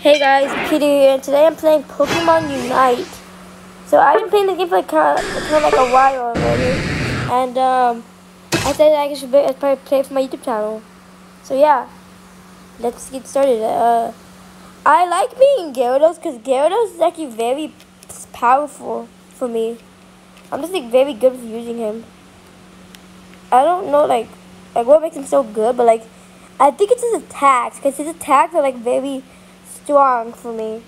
Hey guys, Peter here, and today I'm playing Pokemon Unite. So I've been playing this game for like kind of, kind of like a while already, and um, I said I should probably play for my YouTube channel. So yeah, let's get started. Uh, I like being Gyarados because Gyarados is actually very powerful for me. I'm just like very good with using him. I don't know like like what makes him so good, but like I think it's his attacks because his attacks are like very strong for me.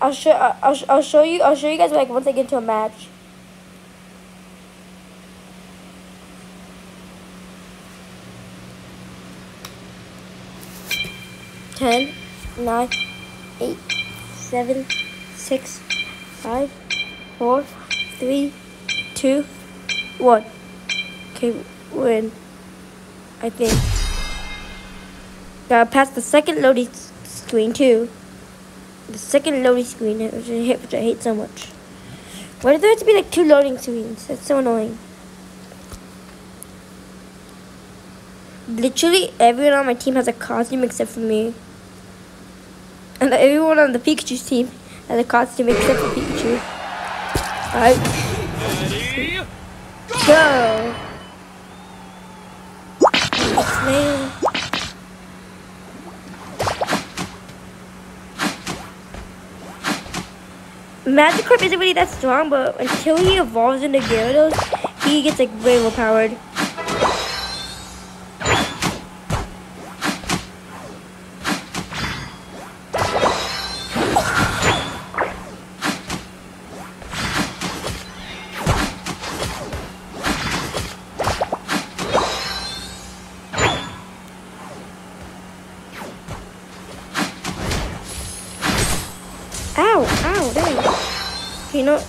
I'll show I'll, I'll show you I'll show you guys like once I get into a match. Ten, nine, eight, seven, six, five, four, three, two, one. Okay, win. I think. Gotta pass the second loading screen too. The second loading screen, which I hate, which I hate so much. Why does there have to be like two loading screens? That's so annoying. Literally everyone on my team has a costume except for me. And everyone on the Pikachu team has a costume except for Pikachu. Alright. Go! Man. Magikarp isn't really that strong, but until he evolves into Gyarados, he gets like way overpowered. Ow, ow, dang. You know.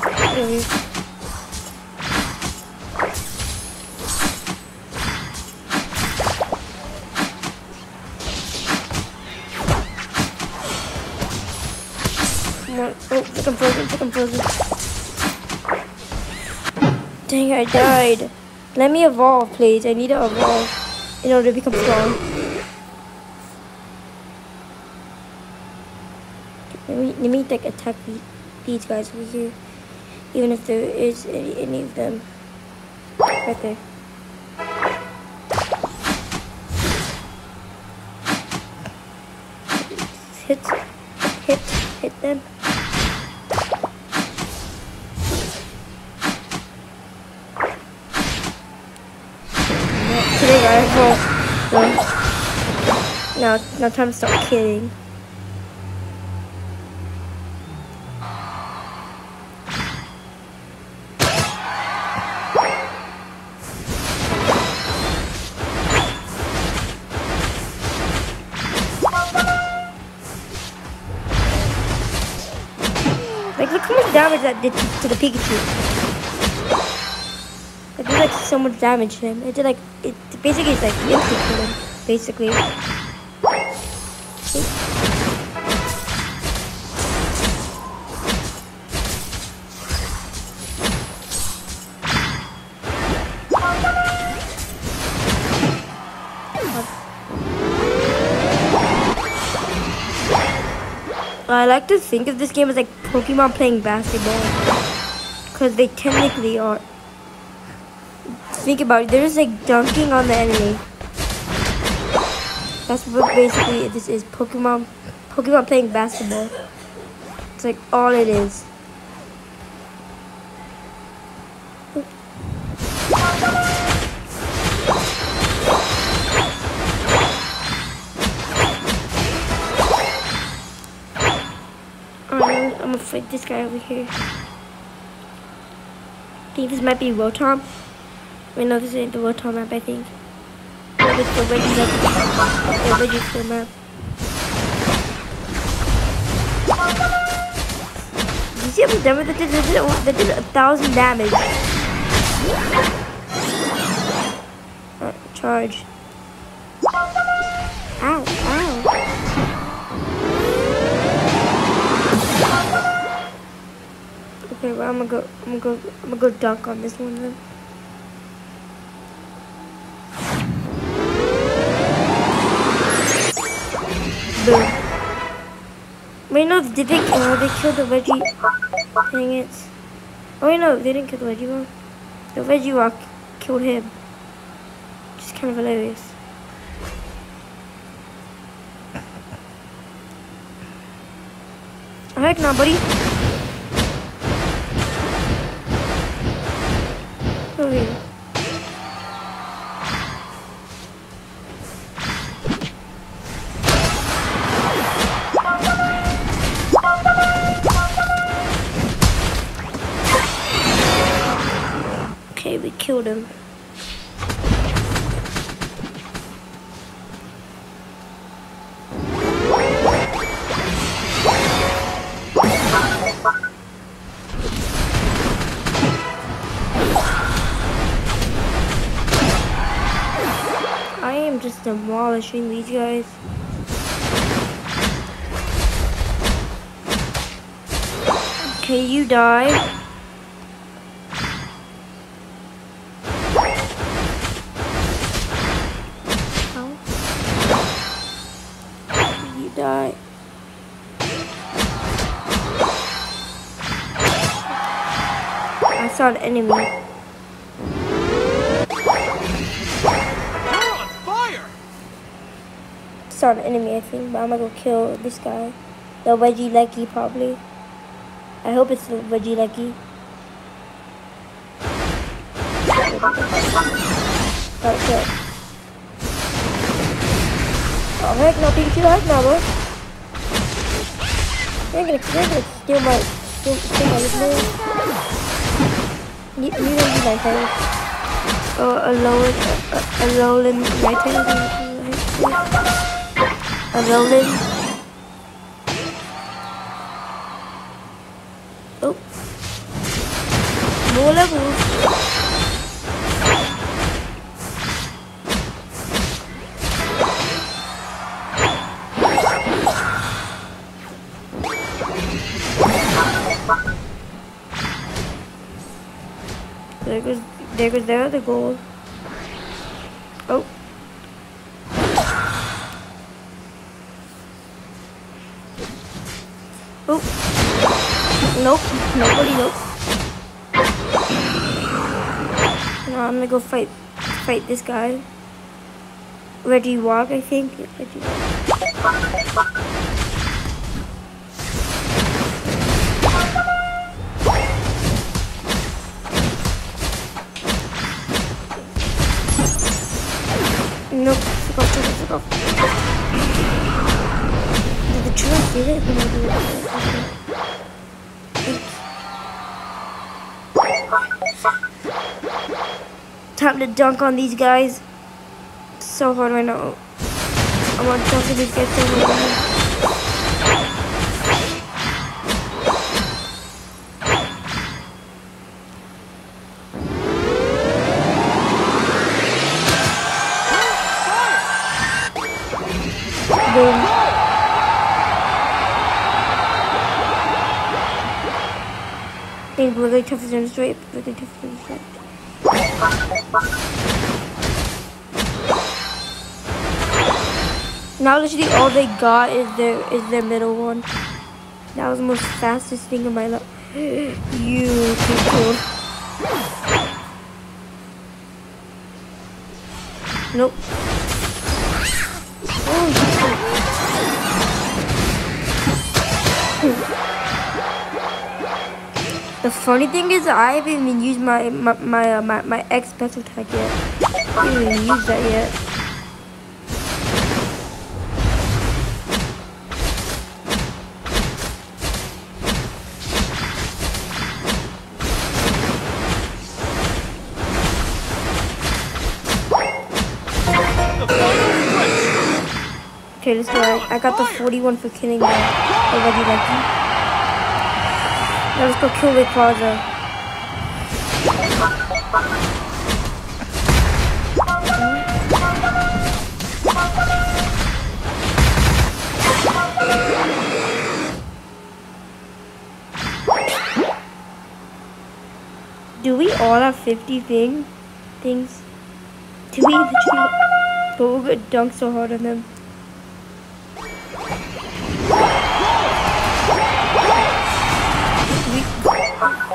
Oh, frozen, frozen. Dang, I died. Let me evolve, please. I need to evolve in order to become strong. Let me, like attack these guys over here. Even if there is any, any of them. Right there. Hit, hit, hit them. Today now, now time to stop kidding. Damage that did to the Pikachu. It did like so much damage to him. It did like, it basically it's like instant him, basically. I like to think of this game as like Pokemon playing basketball. Because they technically are. Think about it, they're just like dunking on the enemy. That's what basically this is. Pokemon Pokemon playing basketball. It's like all it is. This guy over here. I think this might be Rotom. Wait, no, this ain't the Rotom map, I think. No, is the Regisaur, the Regisaur map. Did you see how much damage that did? That did, that did a thousand damage. Uh, charge. Okay, well, I'm gonna go. I'm gonna go. I'm gonna go dunk on this one then. Boom. Wait, no, did they, uh, they kill the Veggie? Dang it. Oh, wait, no, they didn't kill the Veggie one. The Regirock killed him. Which is kind of hilarious. Oh, heck no, buddy. Okay. We killed him. Demolishing these guys. Okay, you die. You die. I saw an enemy. Saw an enemy, I think, but I'm gonna go kill this guy. The Regieleki, probably. I hope it's the Wedgie Lecky. Alright, oh, kill. Oh, heck no, Pikachu, heck no, bro. They're gonna, they're gonna steal my, steal, steal my little You, you don't do my thing. Oh, a lower, a, a lowland, my thing. Lowland. Oh. More levels. There goes, there goes other goal. Nope. Nobody, nope. No, I'm gonna go fight, fight this guy. Reggie Walk, I think. Reggie. Nope. Off, fuck off. Did the truck did it? Time to dunk on these guys. So hard right now. I want to dunk on these guys so hard. Think really tough as demonstrate, really tough as demonstrate. Now literally all they got is their is their middle one. That was the most fastest thing in my life. You people. Nope. Oh, The funny thing is, I haven't even used my my my uh, my, my X special tag yet. I haven't even used that yet. Okay, let's go. I, got the 41 for killing the, Regieleki. Let's go kill Rayquaza. Do we all have 50 thing, things? Do we. But we'll get dunked so hard on them.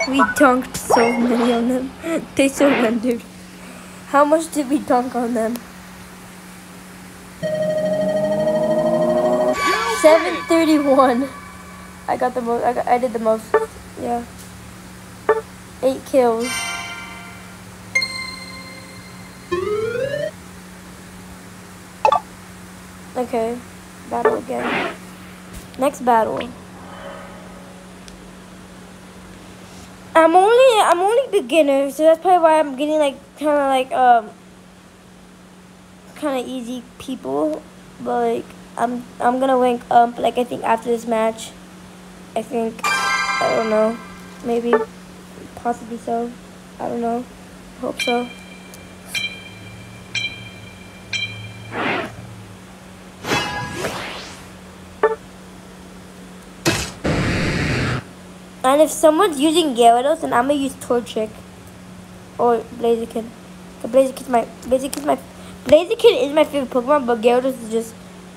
We dunked so many on them. They surrendered. How much did we dunk on them? Seven thirty-one. I got the most. I, got, I did the most. Yeah. Eight kills. Okay. Battle again. Next battle. I'm only I'm only beginner, so that's probably why I'm getting like kind of like um kind of easy people, but like I'm I'm gonna rank up like I think after this match. I think I don't know, maybe possibly so. I don't know. Hope so. And if someone's using Gyarados, then I'm gonna use Torchic or Blaziken. Blaziken's my Blaziken's my Blaziken is my favorite Pokemon, but Gyarados is just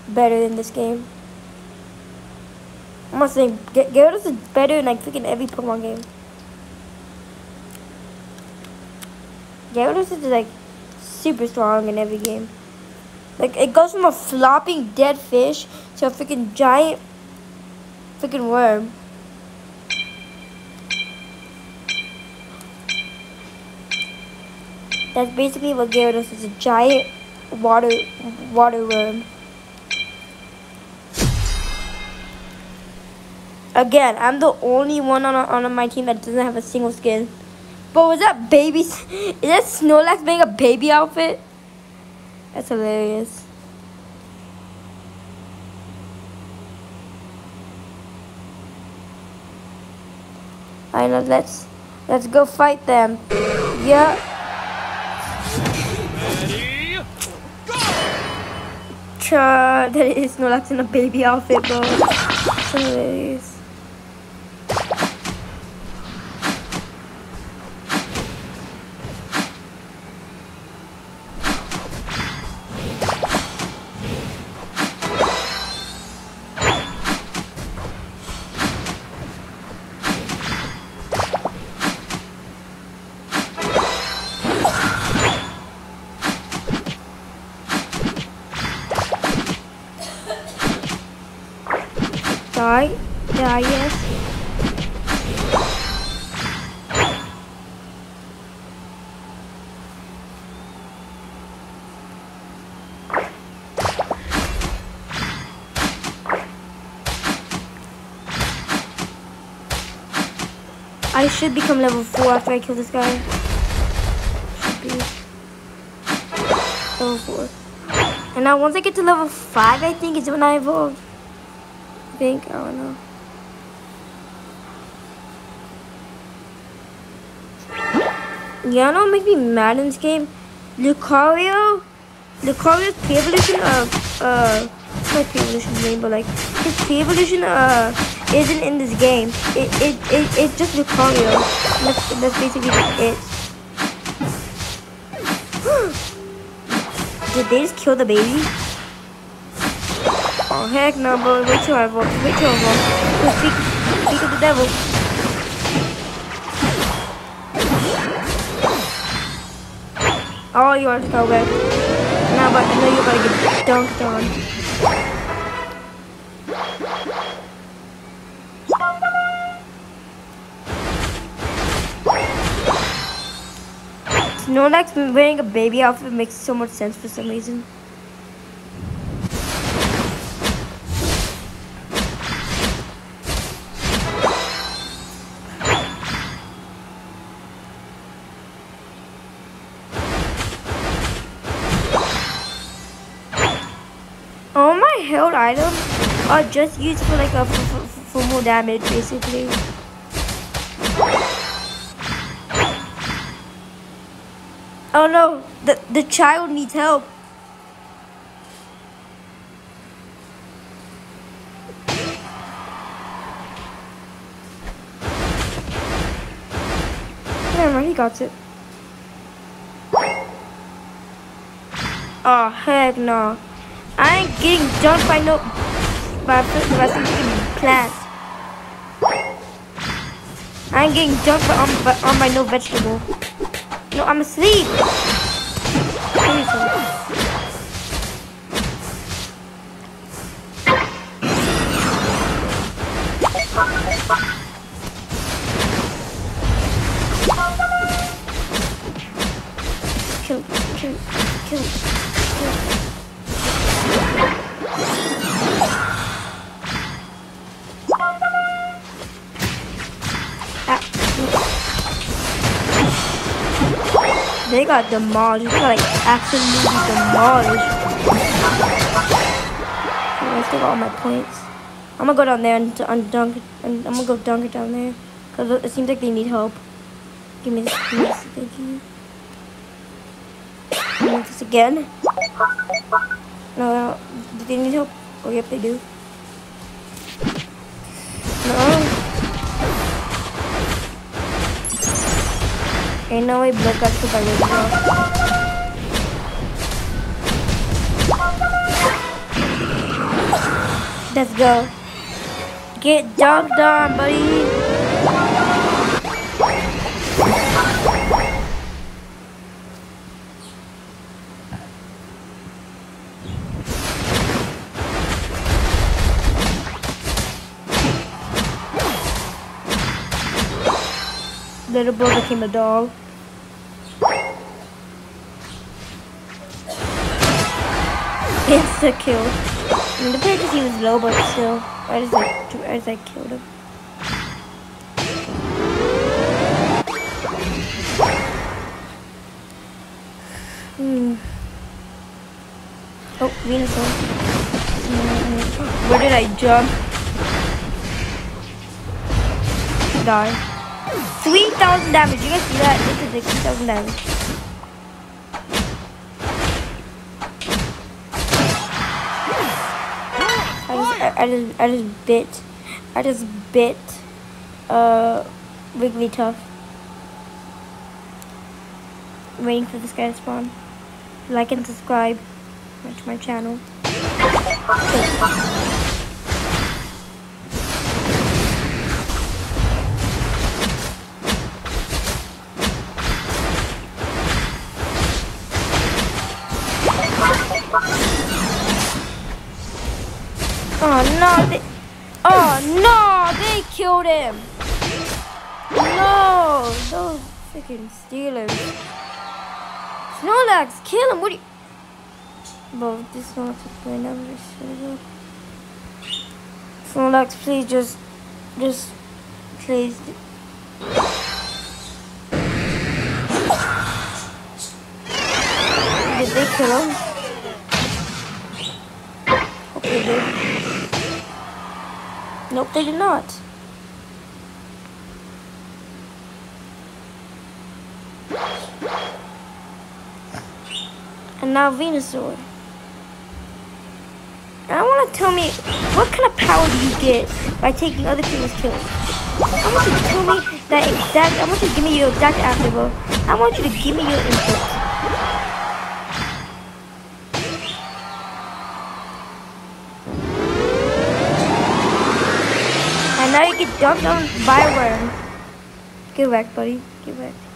better in this game. I'm not saying Gyarados is better in like freaking every Pokemon game. Gyarados is like super strong in every game. Like it goes from a flopping dead fish to a freaking giant freaking worm. That's basically what Gyarados is, a giant water water worm. Again, I'm the only one on, on my team that doesn't have a single skin. But was that baby, is that Snorlax making a baby outfit? That's hilarious. I know, let's, let's go fight them. Yeah. Cha, that is Snorlax in a baby outfit, bro. hilarious. Die. Die, yes. I should become level 4 after I kill this guy. Should be. Level 4. And now once I get to level 5, I think, is when I evolve think. I don't know. Yeah, I know make me mad in this game. Lucario, Lucario's P evolution of uh, it's my P evolution name, but like his P evolution uh isn't in this game. It it, it it's just Lucario. That's that's basically it. Did they just kill the baby? Oh, heck no, bro. I vote. Wait till I vote. Speak, speak of the devil. All yours, Kobe. Now, but I know you're gonna get dunked on. Snorlax wearing a baby outfit makes so much sense for some reason. Held items are just used for like a for, for more damage basically. Oh no, the the child needs help. Never he got it. Oh heck no. Getting jumped by no by of plant. I'm getting dunked on, um, but on my no vegetable. No, I'm asleep. Got demolished. They got like absolutely demolished. I still got all my points. I'm gonna go down there and, and dunk. And I'm gonna go dunk it down there because it seems like they need help. Give me this, give me this, thank you. Give me this again. No, no, do they need help? Oh, yep, they do. No. Ain't no way blood got killed by. Let's go. Get dunked on, buddy. Little boy became a dog. Insta kill. I mean, the is he was low, but still, I just like, I just like killed him. Hmm. Oh, Venusaur. Where did I jump? Die. 3,000 damage. You guys see that? This is like 3,000 damage. I just, I, I just, I just bit, I just bit, uh, Wigglytuff. Waiting for this guy to spawn. Like and subscribe to my channel. Oh him. No, those freaking stealers. Snorlax, kill him. What do you? Bro, this Snorlax is down this server. Snorlax, please just, just, please. Did they kill him? Hope they. Nope, they did not. And now Venusaur. I want to tell me, what kind of power do you get by taking other people's kills? I want you to tell me that exact, I want you to give me your exact answer. I want you to give me your input. And now you get dumped on by a worm. Get back, buddy. Get back.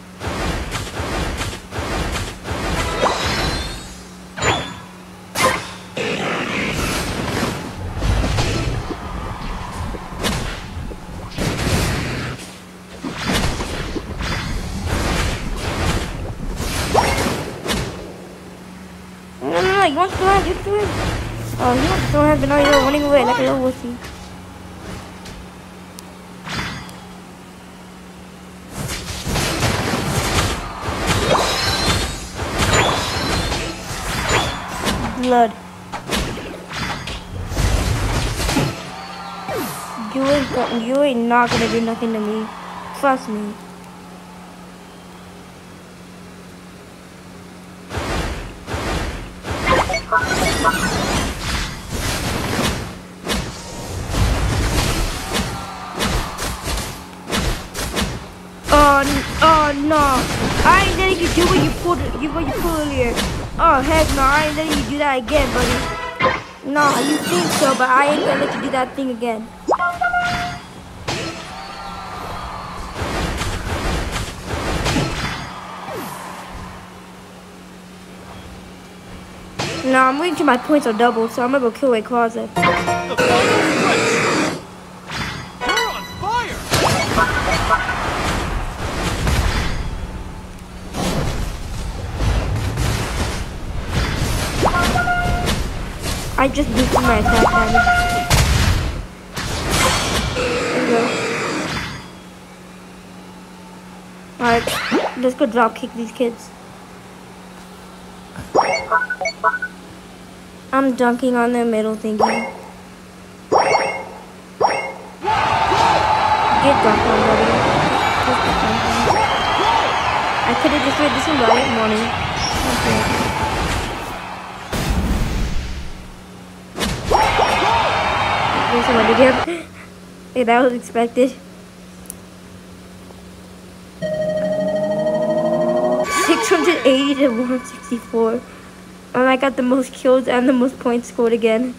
To hands, you throw hands. Oh, you want to hands, but now you're running away like a little wussy. Blood. You ain't, you ain't not gonna do nothing to me. Trust me. no. I ain't letting you do what you pulled, you, what you pulled earlier. Oh, heck no. I ain't letting you do that again, buddy. No, you think so, but I ain't gonna let you do that thing again. No, I'm waiting till my points are doubled, so I'm gonna go kill a closet. I just boosted my attack damage. Alright, let's go drop kick these kids. I'm dunking on their middle thinking. Get dunked on, buddy. Just. I could have destroyed this in right morning. Okay. There's somebody that was expected. Six hundred eighty to one sixty-four. And I got the most kills and the most points scored again.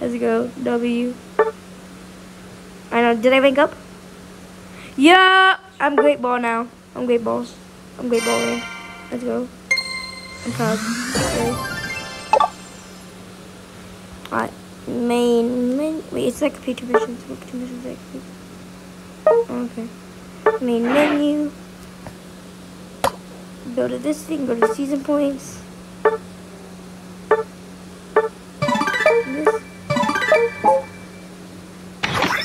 Let's go, W. I know. Did I rank up? Yeah, I'm great ball now. I'm great balls. I'm great ball rank. Let's go. I'm proud. Okay. Alright. Main, main, wait, it's like two missions. What two missions like? Okay. Main menu. Go to this thing, go to season points. This.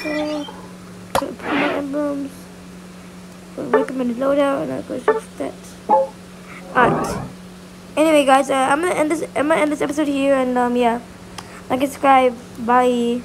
Uh, go to emblems. Go recommended loadout, and I'll go to stats. Alright. Anyway, guys, uh, I'm gonna end this. I'm gonna end this episode here, and um, yeah. Like and subscribe. Bye.